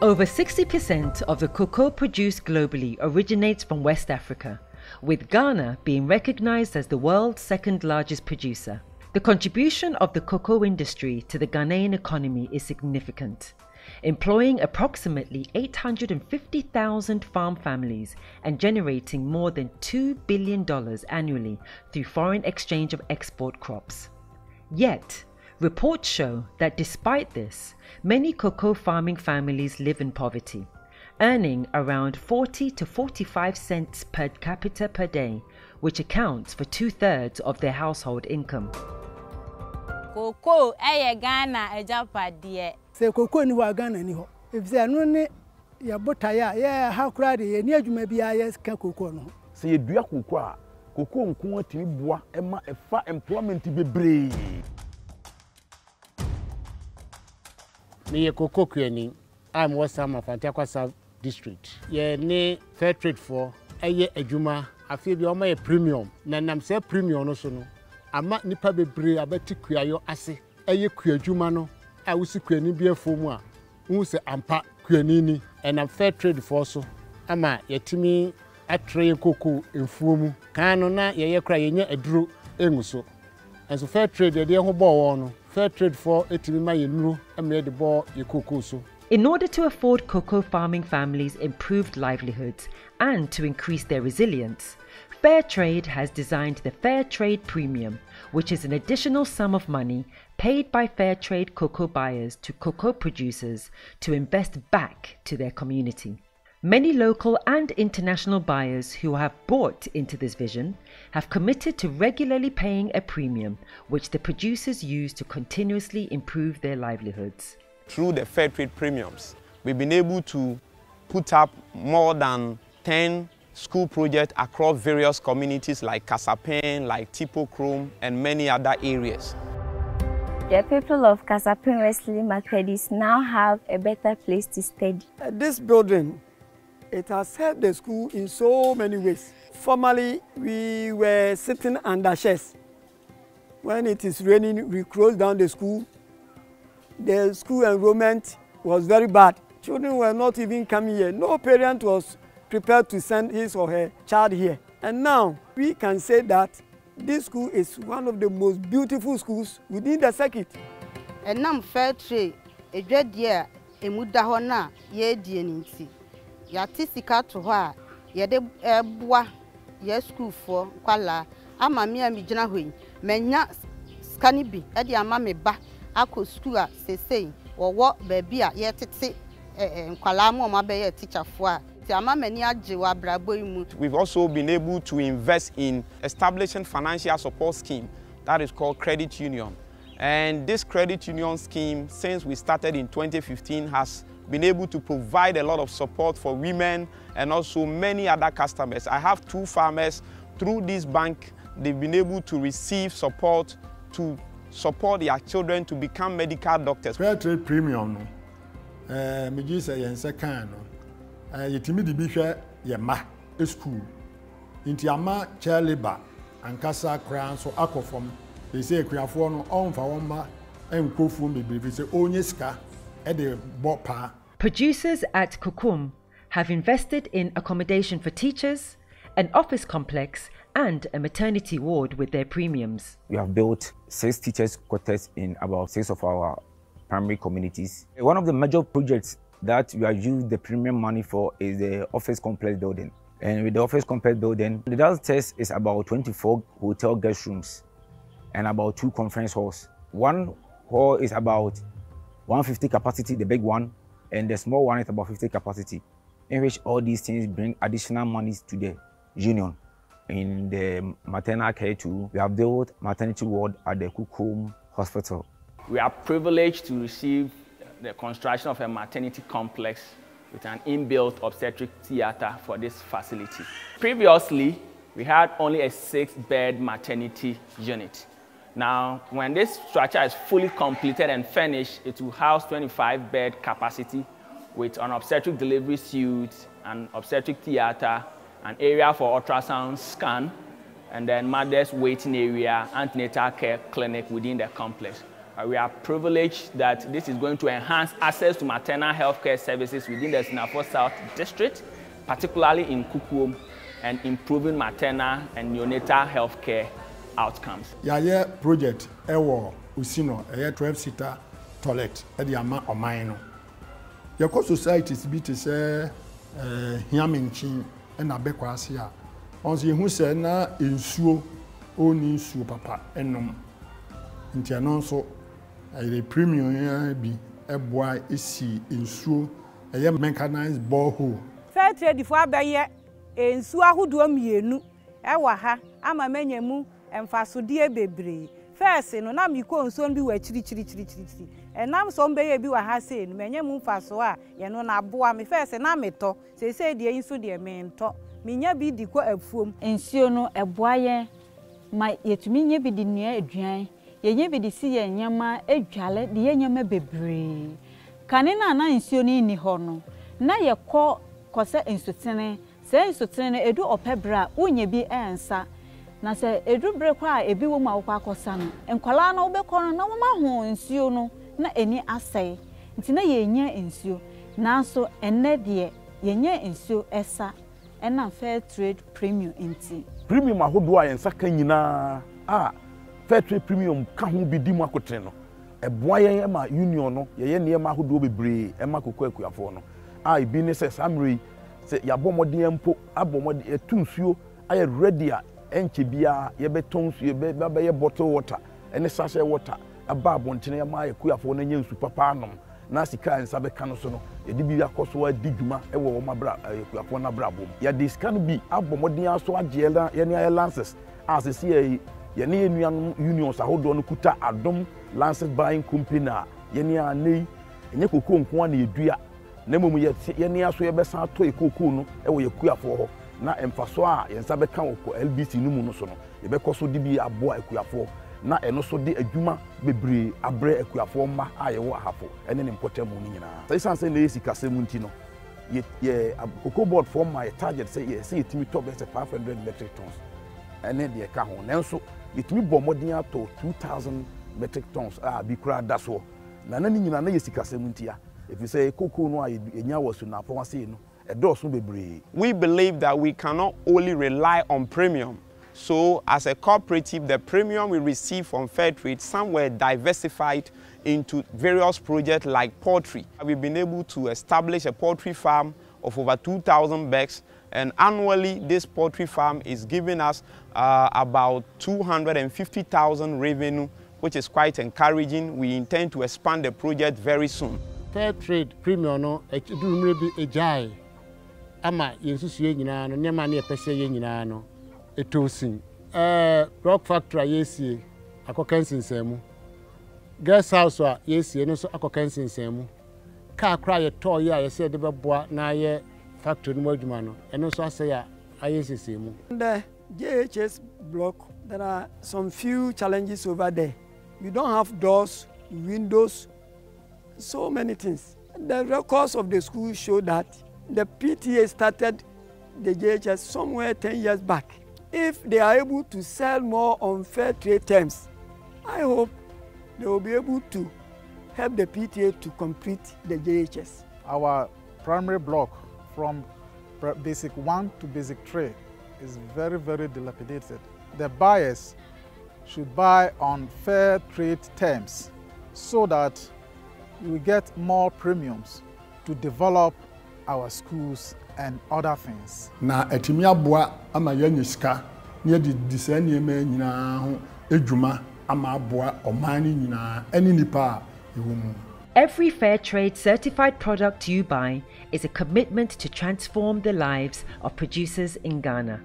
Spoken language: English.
Over 60% of the cocoa produced globally originates from West Africa, with Ghana being recognized as the world's second largest producer. The contribution of the cocoa industry to the Ghanaian economy is significant, employing approximately 850,000 farm families and generating more than $2 billion annually through foreign exchange of export crops. Yet, reports show that despite this, many cocoa farming families live in poverty, earning around 40 to 45 cents per capita per day, which accounts for two thirds of their household income. Cocoa eh, ɛyɛ Ghana eh, agyapadeɛ. Sɛ cocoa ni hɔ a Ghana ni hɔ. Efisɛ ɛno ne yɛ botaeɛ a yɛ ha koraa de yɛ ni adwuma biara yɛka cocoa no ho. Sɛ yɛdua cocoa a cocoa nko atumi boa ɛma ɛfa employment bebree. Meyɛ koko kuani a mewɔ sama fantakwa south district. Yɛne fair trade foɔ ɛyɛ adwuma afei bi ɔma yɛ premium. Na nam sɛ premium no so no. Ama nipa bebree abɛte kuayɔ ase ɛyɛ kuadwuma no. A wosi kuani bi afuo mu a wohu sɛ ampa kuani ni. Ɛnam fair trade foɔ so. Ama yɛtumi atrɛ yɛ koko mfuo mu kan no na yɛyɛ kora yɛnya aduro ɛngu so. Nso fair trade yɛde ho bɔɔ wɔn no fair trade for so. In order to afford cocoa farming families improved livelihoods and to increase their resilience, Fair Trade has designed the Fair Trade Premium, which is an additional sum of money paid by Fair Trade cocoa buyers to cocoa producers to invest back to their community. Many local and international buyers who have bought into this vision have committed to regularly paying a premium, which the producers use to continuously improve their livelihoods. Through the fair trade premiums, we've been able to put up more than 10 school projects across various communities like Kasapin, like Tipochrome, and many other areas. The people of Kasapin Wesley Methodist now have a better place to study. This building it has helped the school in so many ways. Formerly, we were sitting under sheds. When it is raining, we close down the school. The school enrollment was very bad. Children were not even coming here. No parent was prepared to send his or her child here. And now we can say that this school is one of the most beautiful schools within the circuit. ɛnam fair trade edwadie a emu da a yɛredie ne nti yɛate sika to hɔ a yɛde ɛboa yɛ sukuufoɔ nkwalaa ama me a megyina hɔ yi manya sika no bi ɛde ama me ba akɔ sukuu a sesei wɔwɔ baabi a yɛtete nkwalaa mu a wɔn abɛyɛ tikyafoɔ a. We've also been able to invest in establishing financial support scheme that is called credit union. And this credit union scheme, since we started in 2015, has been able to provide a lot of support for women and also many other customers. I have two farmers through this bank, they've been able to receive support to support their children to become medical doctors. Fair trade premium no, eh, megye sɛ yɛn nsa kan no, eh, yɛtumi de bi hwɛ yɛ ma school. Nti ama chair labour ankasa koraa nso akɔ fam. Ɛsɛ akuafoɔ no ɔmfa wɔn ma nkɔ fuom bebree sɛ ɔnyɛ sika ɛde bɔ. Producers at Kukuom have invested in accommodation for teachers, an office complex, and a maternity ward with their premiums. We have built six teachers' quarters in about six of our primary communities. One of the major projects that we are using the premium money for is the office complex building. And with the office complex building, the downstairs is about 24 hotel guest rooms and about two conference halls. One hall is about 150 capacity, the big one, and the small one is about 50 capacity, in which all these things bring additional monies to the union. In the maternal care too, we have built maternity ward at the Kukuom Hospital. We are privileged to receive the construction of a maternity complex with an inbuilt obstetric theater for this facility. Previously, we had only a six-bed maternity unit. Now, when this structure is fully completed and finished, it will house 25 bed capacity with an obstetric delivery suite, an obstetric theater, an area for ultrasound scan, and then mother's waiting area, and antenatal care clinic within the complex. Uh, we are privileged that this is going to enhance access to maternal health care services within the Asunafo South District, particularly in Kukuom, and improving maternal and neonatal health care outcomes. yɛayɛ project ɛwɔ osino ɛyɛ twelve seater toilet ɛde ama ɔman no yɛkɔ societies bi te sɛ ɛɛ hiamenkyin ɛna abɛkɔ ase a ɔnso yɛhu sɛ na nsuo ɔnni nsuo papa ɛnom nti ɛno nso ɛyɛ premium yɛn bi ɛboa esi nsuo ɛyɛ mechanized borehole. fair trade fo abɛyɛ nsuo ahodoɔ mmienu ɛwɔ ha ama manya mu mfasodeɛ bebree. Fɛɛse no na mekɔ nsuo no bi wɔ akyirikyirikyirikyirikyiri ɛnam sɛ ɔmbɛyɛ bi wɔ ha sei no manya mu mfasoɔ a yɛno no aboa me. Fɛɛse na metɔ. Seesei deɛ yi nso deɛ mentɔ. Menya bi di kɔ afuom. Nsuo no ɛboa yɛn ma yɛtumi nye bi de nnua aduan. Yɛnyɛ bi de si yɛn nneɛma adwale de yɛ nneɛma bebree. Kane no a na nsuo no nni hɔ no na yɛkɔ kɔsɛ nsutene. Sɛ nsutene no ɛdu ɔpɛ berɛ a wonyɛ bi ɛnsa na sɛ ɛdu berɛ kɔ a ebi wɔ mu a wokɔ akɔsa no nkwadaa no wobɛkɔ no na wɔma ho nsuo no na ani asɛe. Nti na yɛnya nsuo. Nanso ɛnnɛ deɛ yɛnya nsuo ɛsa ɛnam fair trade premium nti. Premium ahodoɔ a yɛn nsa ka nyinaa a fair trade premium ka ho bi di mu akotene no ɛboa yɛn ma union no yɛyɛ nneɛma ahodoɔ bebree ɛma koko akuafoɔ no a ebi ne sɛ saa yi sɛ yɛabɔ mmɔden mpo abɔ mmɔden yɛtu nsuo ayɛ ready a ɛnkyɛ biara yɛbɛtɔn nsuo yɛbɛyɛ bottle water. Ɛne sachet water. Aba abɔntene ama akuafoɔ no nyɛ nsu papa anom. Na sika a nsa bɛka no so no yɛde bi akɔ so adi dwuma wɔ wɔn abra akuafoɔ no abrabɔ mu. Yɛde sika no bi abɔ mmɔden aso agye yɛne ayɛ lances a sɛsi yɛ yɛne yɛ nuanom unions ahodoɔ no kuta adom lances buying company a yɛne a ne yi ɛnyɛ koko nko a na yɛdua. Na mmom yɛne aso yɛbɛsan atɔ yɛ koko no wɔ yɛ kuafoɔ hɔ na mfaso a yɛn nsa bɛka wɔ lbc no mu no so no yɛbɛkɔ so de bi aboa akuafoɔ. Na ɛno so de adwuma bebree abrɛ akuafoɔ mma a yɛwɔ ahafo ɛne ne mpɔtam mu no nyinaa. Sɛ ɛsiane sɛ na yɛ sikasɛm nti no yɛ cocoa board foɔ ma yɛ target sɛ yɛsɛ yɛtumi tɔ bɛ sɛ 500 metric tons ɛne deɛ ɛka ho. Nanso yɛtumi bɔ mmɔden atɔ 2000 metric tons a bi koraa da soɔ. Na na ne nyinaa na yɛ sikasɛm nti a ɛfiri sɛ cocoa no a yɛnya wɔ sunapɔn ase no ɛdɔɔso bebree We believe that we cannot only rely on premium. So, as a cooperative, the premium we receive from Fairtrade, some were diversified into various projects like poultry. We've been able to establish a poultry farm of over 2,000 birds, and annually, this poultry farm is giving us uh, about 250,000 revenue, which is quite encouraging. We intend to expand the project very soon. fair trade premium no durumire bi agyae ama yɛn nsusue nyinaa no nneɛma ne yɛpɛ sɛ yɛ nyinaa no ɛtɔ sin ɛɛ rock factory a yɛresie akɔka nsensanmu guest house a yɛresie no nso akɔka nsensanmu kaa koraa yɛtɔɔ yɛ a yɛsɛ yɛde bɛboa na ayɛ factory no mu adwuma no ɛno nso asɛe a ayɛ nsensanmu The JHS block, there are some few challenges over there. We don't have doors, windows, so many things. The records of the school show that the PTA started the JHS somewhere 10 years back. If they are able to sell more on fair trade terms, I hope they will be able to help the PTA to complete the JHS. Our primary block from basic one to basic three is very, very dilapidated. The buyers should buy on fair trade terms so that we get more premiums to develop our schools and other things. na atumi aboa ama yɛanya sika na yɛde di saa nneɛma nyinaa ho adwuma ama aboa ɔman no nyinaa ɛne nipa a mu Every fair trade certified product you buy is a commitment to transform the lives of producers in Ghana.